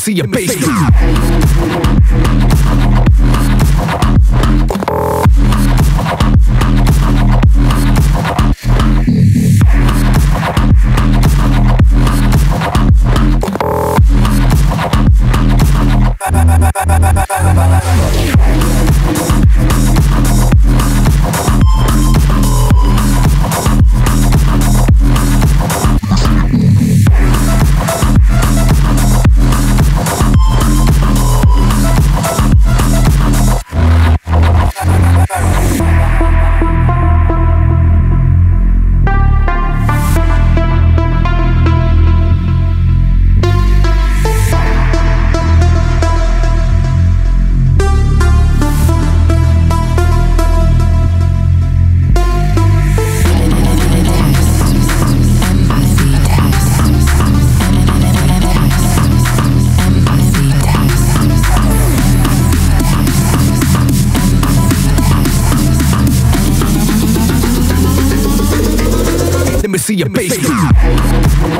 see your bass. Let see your face.